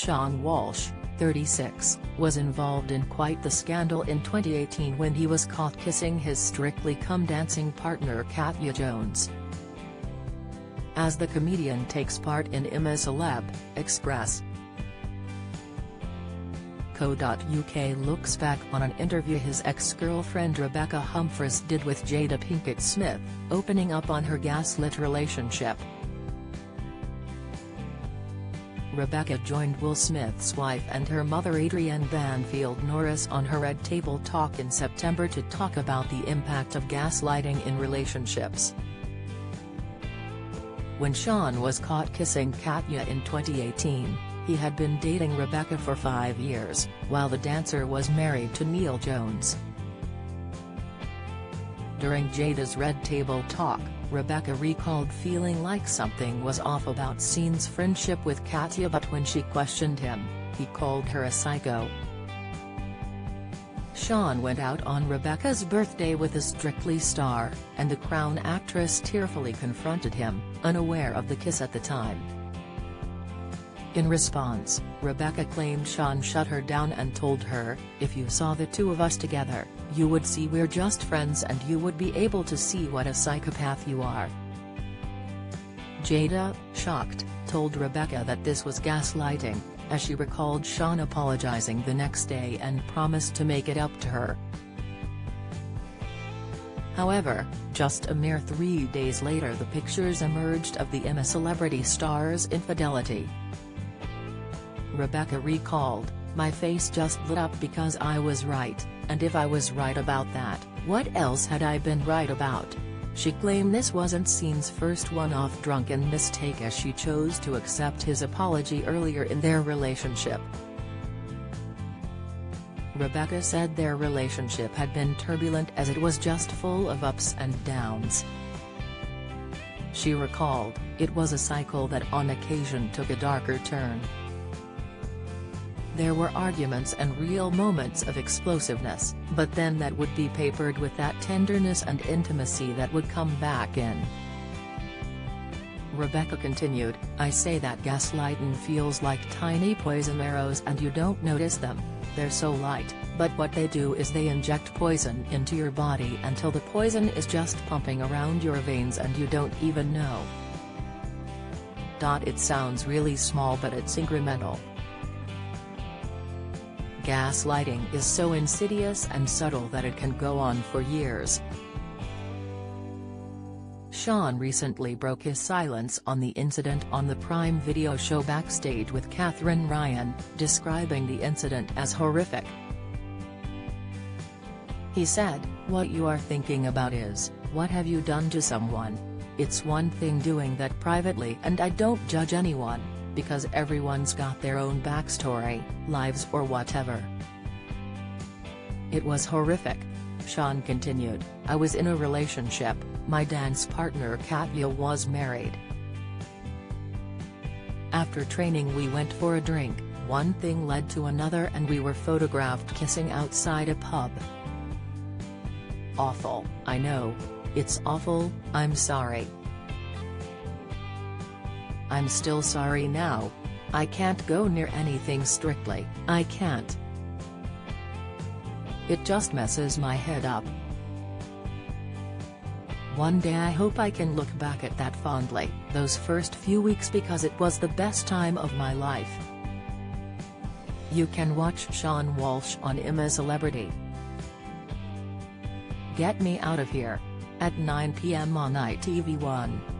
Seann Walsh, 36, was involved in quite the scandal in 2018 when he was caught kissing his Strictly Come Dancing partner Katya Jones. As the comedian takes part in Celeb Express, Co.uk looks back on an interview his ex-girlfriend Rebecca Humphries did with Jada Pinkett Smith, opening up on her gaslit relationship. Rebecca joined Will Smith's wife and her mother Adrienne Banfield Norris on her Red Table Talk in September to talk about the impact of gaslighting in relationships. When Seann was caught kissing Katya in 2018, he had been dating Rebecca for five years, while the dancer was married to Neil Jones. During Jada's Red Table talk, Rebecca recalled feeling like something was off about Seann's friendship with Katya but when she questioned him, he called her a psycho. Sean went out on Rebecca's birthday with a Strictly star, and the Crown actress tearfully confronted him, unaware of the kiss at the time. In response, Rebecca claimed Seann shut her down and told her, if you saw the two of us together, you would see we're just friends and you would be able to see what a psychopath you are. Jada, shocked, told Rebecca that this was gaslighting, as she recalled Seann apologizing the next day and promised to make it up to her. However, just a mere three days later the pictures emerged of the I'm A Celebrity star's infidelity. Rebecca recalled, my face just lit up because I was right, and if I was right about that, what else had I been right about? She claimed this wasn't Seann's first one-off drunken mistake as she chose to accept his apology earlier in their relationship. Rebecca said their relationship had been turbulent as it was just full of ups and downs. She recalled, it was a cycle that on occasion took a darker turn. There were arguments and real moments of explosiveness, but then that would be papered with that tenderness and intimacy that would come back in. Rebecca continued, I say that gaslighting feels like tiny poison arrows and you don't notice them, they're so light, but what they do is they inject poison into your body until the poison is just pumping around your veins and you don't even know. It sounds really small but it's incremental. Gaslighting is so insidious and subtle that it can go on for years. Seann recently broke his silence on the incident on the Prime Video show Backstage with Katherine Ryan, describing the incident as horrific. He said, what you are thinking about is, what have you done to someone? It's one thing doing that privately and I don't judge anyone because everyone's got their own backstory, lives or whatever. It was horrific. Seann continued, I was in a relationship, my dance partner Katya was married. After training we went for a drink, one thing led to another and we were photographed kissing outside a pub. Awful, I know. It's awful, I'm sorry. I'm still sorry now. I can't go near anything strictly, I can't. It just messes my head up. One day I hope I can look back at that fondly, those first few weeks because it was the best time of my life. You can watch Seann Walsh on I'm A Celebrity. Get Me Out of Here. At 9 p.m. on ITV1.